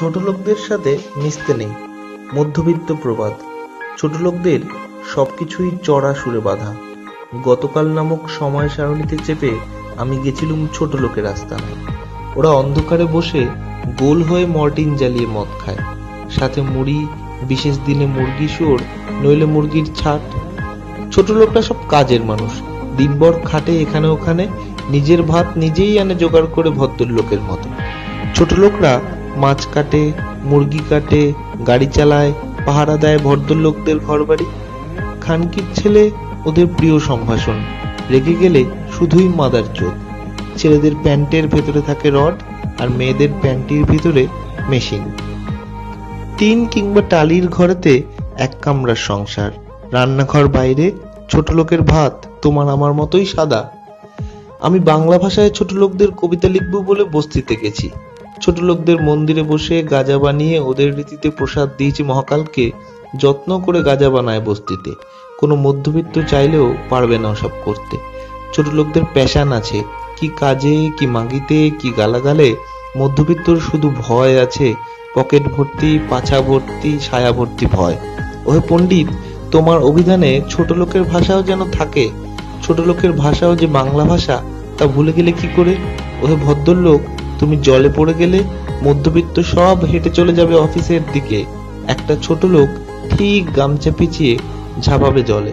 ছোট লোকদের সাথে মিশতে নেই। মধ্যবিত্ত প্রবাদ। ছোট লোকদের সবকিছুই চড়া সুরে বাঁধা। গতকাল নামক সময় সারণীতে চেপে আমি গেছিলুম ছোট লোকের আস্তানায়। ওরা অন্ধকারে বসে গোল হয়ে মর্টিন জ্বালিয়ে মদ খায়। সাথে মুড়ি, বিশেষ দিনে মুরগি শুয়োর, নইলে মুরগির ছাট। ছোট লোকরা সব কাজের মানুষ। দিনভর খাটে এখানে ওখানে, নিজের ভাত নিজেই আনে জোগাড় করে ভদ্রলোকের মতো। ছোট লোকরা মাছ কাটে, মুরগি কাটে, গাড়ি চালায়, পাহারা দেয় ভদ্রলোকদের ঘর বাড়ি খানকির ছেলে ওদের প্রিয় সম্ভাষণ। রেগে গেলে শুধুই মাদার চোদ। ছেলেদের প্যান্টের ভেতরে থাকে রড আর মেয়েদের প্যান্টির ভিতরে মেশিন। টিন কিংবা টালির ঘরেতে এক কামরার সংসার। রান্নাঘর বাইরে, ছোট লোকের ভাত, তোমার আমার মতোই সাদা। আমি বাংলা ভাষায় ছোট লোকদের কবিতা লিখব বলে বস্তিতে গেছি। ছোট লোকদের মন্দিরে বসে গাজা বানিয়ে ওদের রীতিতে প্রসাদ দিয়েছি মহাকালকে, যত্ন করে গাজা বানায় বস্তিতে। কোনো মধ্যবিত্ত চাইলেও পারবে না ওসব করতে। ছোট লোকদের প্যাশান আছে, কি কাজে, কি মাগিতে, কি গালাগালে। মধ্যবিত্তর শুধু ভয় আছে, পকেট ভর্তি, পাছা ভর্তি, ছায়া ভর্তি ভয়। ওহে পণ্ডিত, তোমার অভিধানে ছোট লোকের ভাষাও যেন থাকে। ছোট লোকের ভাষাও যে বাংলা ভাষা, তা ভুলে গেলে কি করে? ওহে ভদ্রলোক তুমি জলে পড়ে গেলে মধ্যবিত্ত সব হেঁটে চলে যাবে অফিসের দিকে। একটা ছোট লোক ঠিক গামছা পিছিয়ে ঝাঁপাবে জলে।